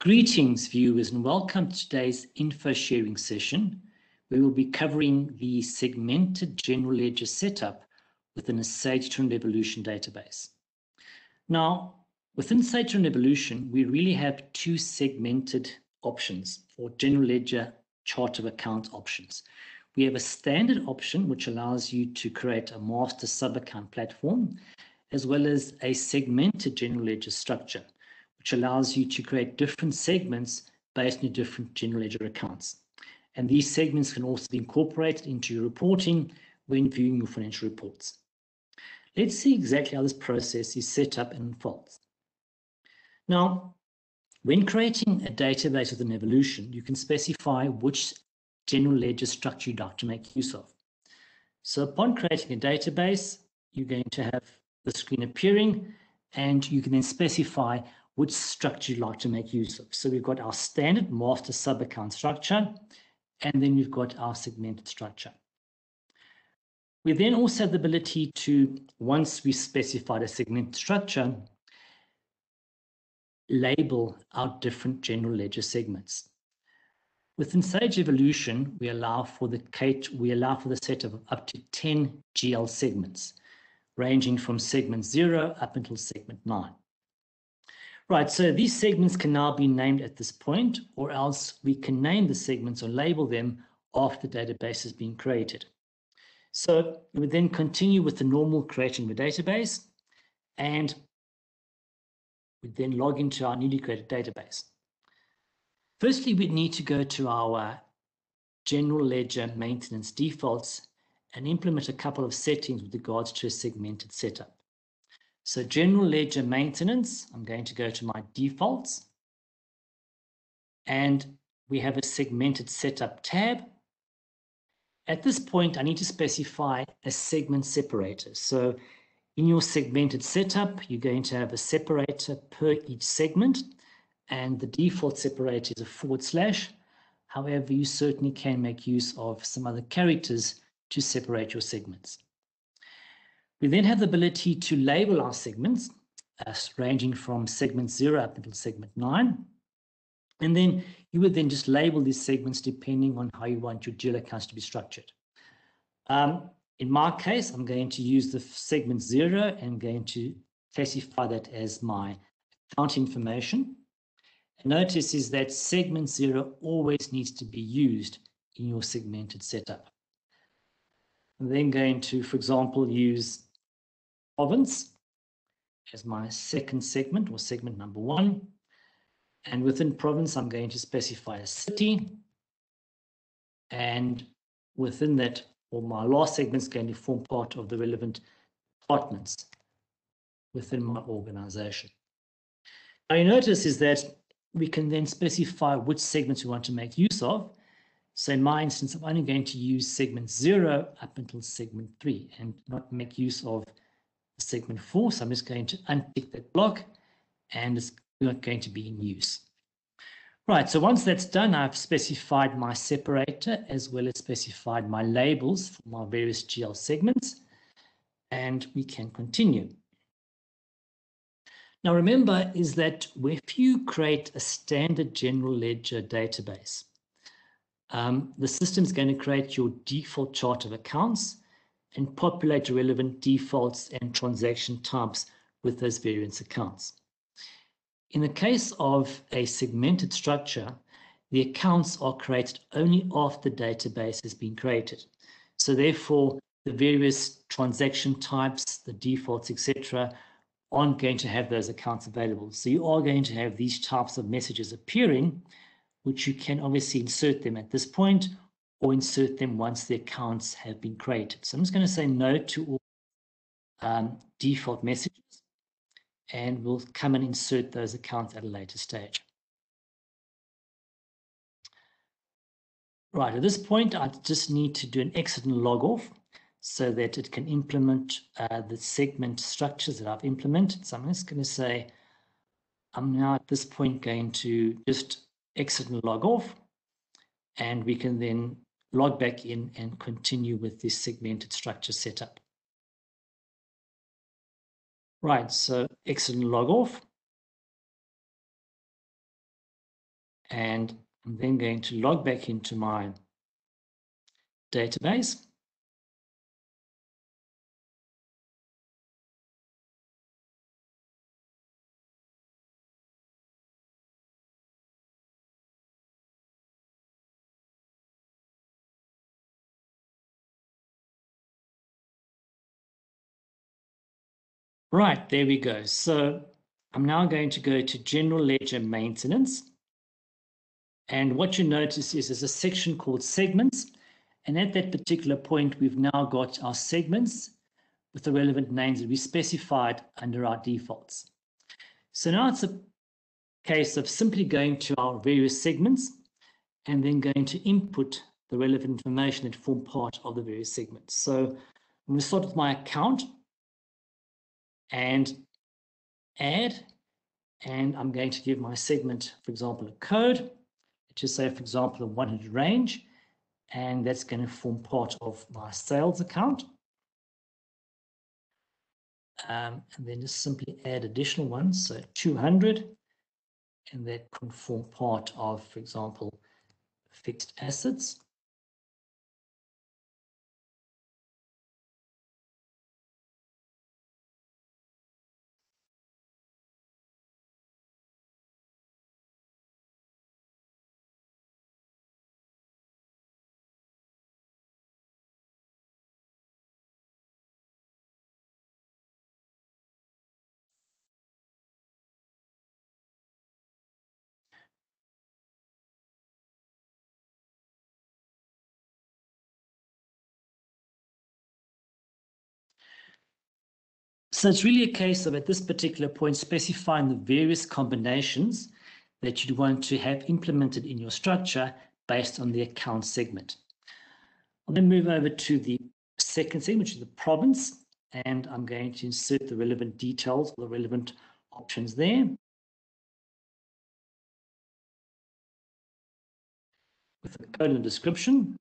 Greetings, viewers, and welcome to today's info sharing session. We will be covering the segmented general ledger setup within a Sage Evolution database. Now, within Sage Evolution, we really have two segmented options or general ledger chart of account options. We have a standard option, which allows you to create a master sub-account platform, as well as a segmented general ledger structure which allows you to create different segments based on your different general ledger accounts. And these segments can also be incorporated into your reporting when viewing your financial reports. Let's see exactly how this process is set up and unfolds. Now, when creating a database with an evolution, you can specify which general ledger structure you'd like to make use of. So upon creating a database, you're going to have the screen appearing and you can then specify which structure you'd like to make use of. So we've got our standard master sub-account structure, and then we've got our segmented structure. We then also have the ability to, once we specified a segmented structure, label our different general ledger segments. Within Sage Evolution, we allow for the we allow for the set of up to 10 GL segments, ranging from segment 0 up until segment 9. Right, so these segments can now be named at this point, or else we can name the segments or label them after the database has been created. So we then continue with the normal creating the database, and we then log into our newly created database. Firstly, we need to go to our general ledger maintenance defaults and implement a couple of settings with regards to a segmented setup. So general ledger maintenance, I'm going to go to my defaults and we have a segmented setup tab. At this point, I need to specify a segment separator. So in your segmented setup, you're going to have a separator per each segment and the default separator is a forward slash. However, you certainly can make use of some other characters to separate your segments. We then have the ability to label our segments as ranging from segment 0 up until segment 9. And then you would then just label these segments depending on how you want your GL accounts to be structured. Um, in my case, I'm going to use the segment 0 and going to classify that as my account information. And notice is that segment 0 always needs to be used in your segmented setup. I'm then going to, for example, use province as my second segment or segment number one. And within province, I'm going to specify a city. And within that, or my last segment is going to form part of the relevant departments within my organization. Now you notice is that we can then specify which segments we want to make use of. So in my instance, I'm only going to use segment zero up until segment three and not make use of segment four. So I'm just going to untick that block and it's not going to be in use. Right, so once that's done, I've specified my separator as well as specified my labels for my various GL segments, and we can continue. Now remember is that if you create a standard general ledger database, um, the system is going to create your default chart of accounts and populate relevant defaults and transaction types with those variance accounts. In the case of a segmented structure, the accounts are created only after the database has been created. So therefore, the various transaction types, the defaults, etc., aren't going to have those accounts available. So you are going to have these types of messages appearing, which you can obviously insert them at this point or insert them once the accounts have been created. So I'm just going to say no to all um, default messages and we'll come and insert those accounts at a later stage. Right, at this point, I just need to do an exit and log off so that it can implement uh, the segment structures that I've implemented. So I'm just going to say, I'm now at this point going to just exit and log off and we can then log back in and continue with this segmented structure setup. Right, so exit and log off. And I'm then going to log back into my database. Right, there we go. So I'm now going to go to General Ledger Maintenance. And what you notice is there's a section called Segments. And at that particular point, we've now got our segments with the relevant names that we specified under our defaults. So now it's a case of simply going to our various segments and then going to input the relevant information that form part of the various segments. So I'm going to start with my account and add, and I'm going to give my segment, for example, a code, just say, for example, a 100 range, and that's going to form part of my sales account. Um, and then just simply add additional ones, so 200, and that can form part of, for example, fixed assets. So it's really a case of at this particular point specifying the various combinations that you'd want to have implemented in your structure based on the account segment. I'll then move over to the second segment, which is the province, and I'm going to insert the relevant details, the relevant options there. With the code and description.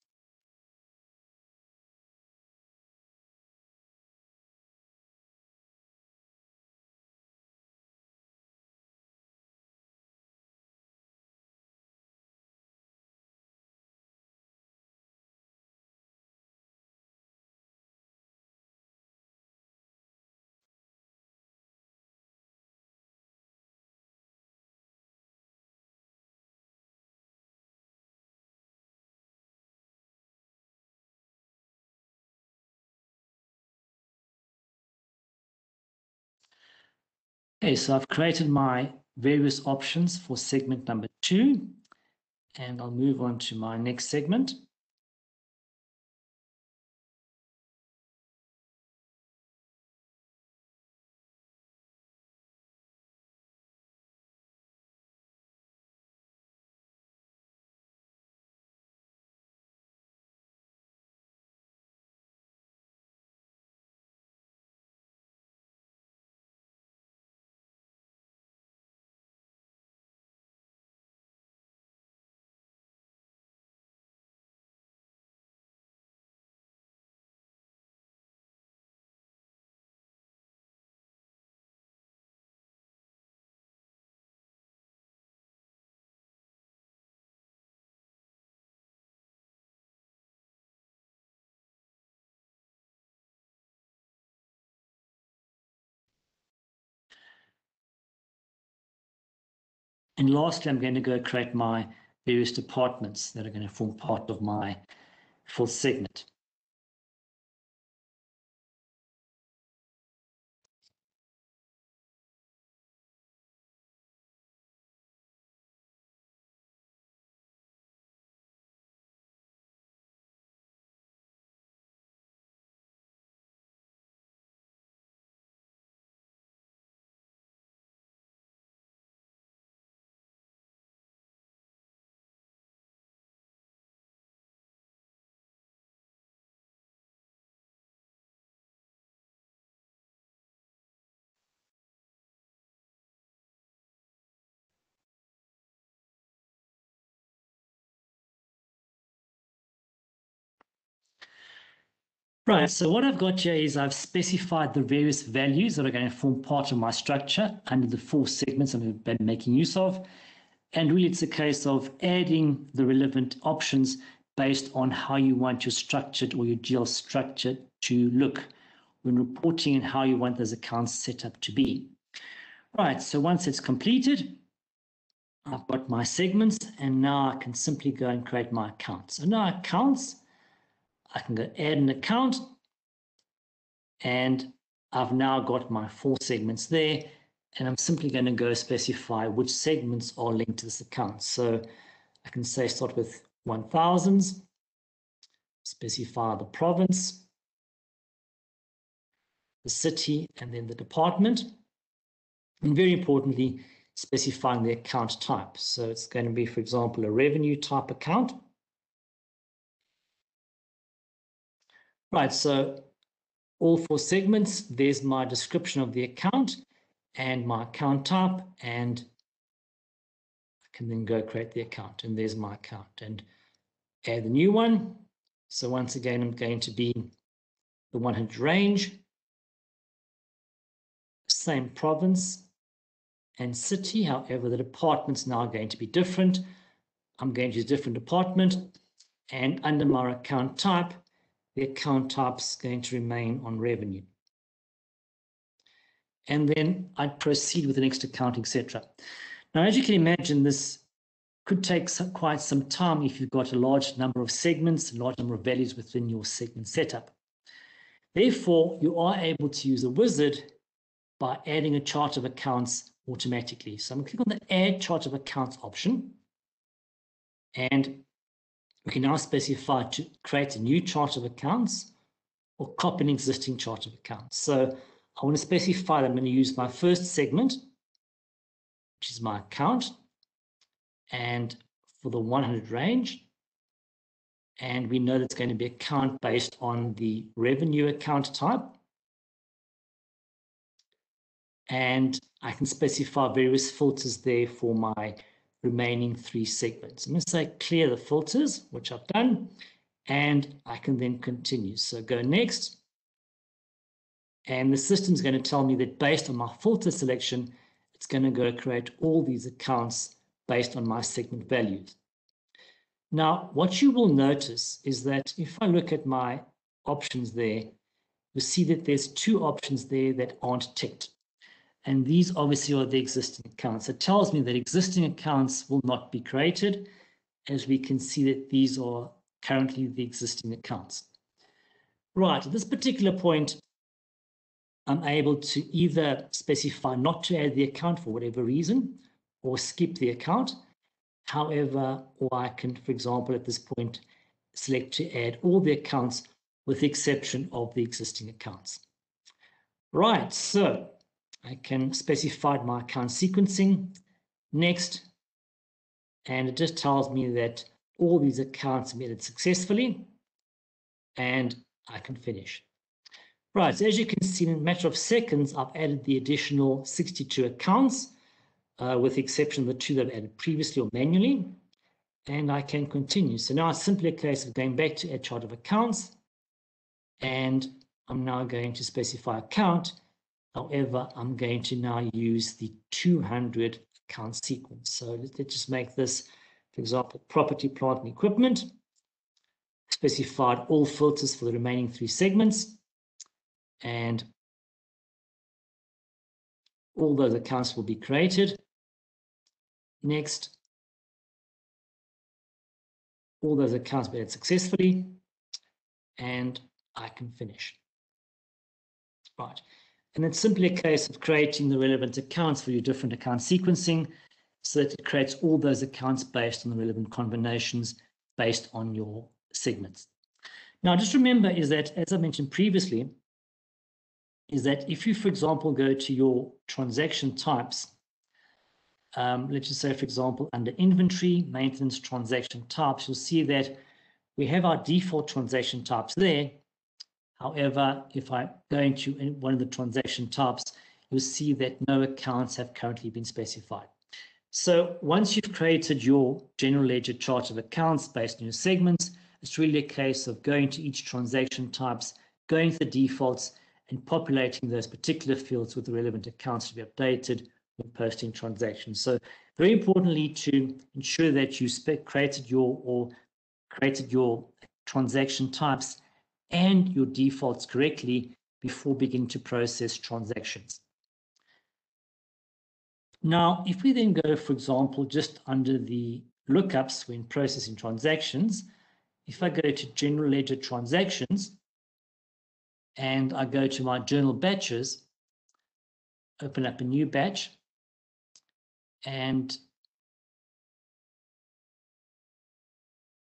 Okay, so I've created my various options for segment number two, and I'll move on to my next segment. And lastly, I'm going to go create my various departments that are going to form part of my full segment. Right, so what I've got here is I've specified the various values that are going to form part of my structure under the four segments I've been making use of. And really, it's a case of adding the relevant options based on how you want your structured or your GL structure to look when reporting and how you want those accounts set up to be. Right, so once it's completed, I've got my segments and now I can simply go and create my accounts. So now accounts, I can go add an account and I've now got my four segments there and I'm simply going to go specify which segments are linked to this account. So I can say start with 1000s, specify the province, the city, and then the department. And very importantly, specifying the account type. So it's going to be, for example, a revenue type account. Right, so all four segments, there's my description of the account and my account type, and I can then go create the account, and there's my account, and add the new one. So once again, I'm going to be the 100 range, same province and city. However, the department's now going to be different. I'm going to use a different department, and under my account type, the account type is going to remain on revenue. And then I'd proceed with the next account, etc. Now, as you can imagine, this could take some, quite some time if you've got a large number of segments, a large number of values within your segment setup. Therefore, you are able to use a wizard by adding a chart of accounts automatically. So I'm going to click on the Add Chart of Accounts option, and we can now specify to create a new chart of accounts or copy an existing chart of accounts. So I want to specify that I'm going to use my first segment, which is my account, and for the 100 range. And we know that's going to be account based on the revenue account type. And I can specify various filters there for my remaining three segments. I'm going to say clear the filters, which I've done, and I can then continue. So go next. And the system is going to tell me that based on my filter selection, it's going to go create all these accounts based on my segment values. Now, what you will notice is that if I look at my options there, you see that there's two options there that aren't ticked. And these obviously are the existing accounts. It tells me that existing accounts will not be created, as we can see that these are currently the existing accounts. Right, at this particular point, I'm able to either specify not to add the account for whatever reason, or skip the account. However, or I can, for example, at this point, select to add all the accounts with the exception of the existing accounts. Right, so I can specify my account sequencing. Next, and it just tells me that all these accounts submitted successfully, and I can finish. Right, so as you can see, in a matter of seconds, I've added the additional 62 accounts, uh, with the exception of the two that I've added previously or manually, and I can continue. So now it's simply a case of going back to add chart of accounts, and I'm now going to specify account, However, I'm going to now use the 200 account sequence. So let's just make this, for example, property, plant, and equipment. Specified all filters for the remaining three segments. And all those accounts will be created. Next, all those accounts be added successfully, and I can finish. Right. And it's simply a case of creating the relevant accounts for your different account sequencing so that it creates all those accounts based on the relevant combinations based on your segments. Now, just remember is that, as I mentioned previously, is that if you, for example, go to your transaction types, um, let's just say, for example, under inventory, maintenance, transaction types, you'll see that we have our default transaction types there, However, if I go into one of the transaction types, you'll see that no accounts have currently been specified. So once you've created your general ledger chart of accounts based on your segments, it's really a case of going to each transaction types, going to the defaults, and populating those particular fields with the relevant accounts to be updated when posting transactions. So Very importantly, to ensure that you created your or created your transaction types and your defaults correctly before beginning to process transactions. Now, if we then go, for example, just under the lookups when processing transactions, if I go to general ledger transactions and I go to my journal batches, open up a new batch and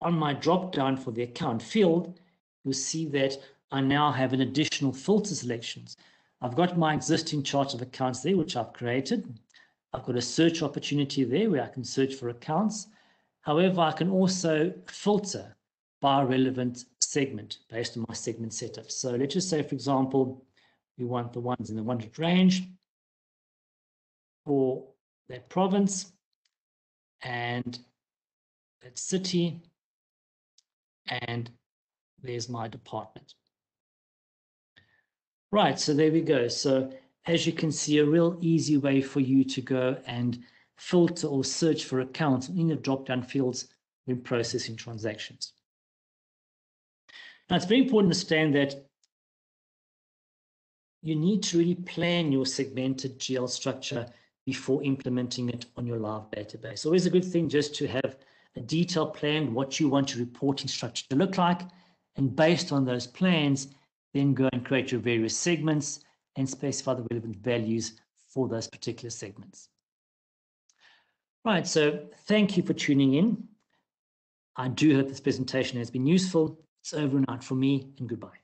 on my drop down for the account field, you'll see that I now have an additional filter selections. I've got my existing chart of accounts there, which I've created. I've got a search opportunity there where I can search for accounts. However, I can also filter by relevant segment based on my segment setup. So let's just say, for example, we want the ones in the wanted range for that province and that city and there's my department. Right, so there we go. So as you can see, a real easy way for you to go and filter or search for accounts in the drop-down fields when processing transactions. Now, it's very important to understand that you need to really plan your segmented GL structure before implementing it on your live database. Always a good thing just to have a detailed plan, what you want your reporting structure to look like, and based on those plans, then go and create your various segments and specify the relevant values for those particular segments. Right, so thank you for tuning in. I do hope this presentation has been useful. It's over and out for me, and goodbye.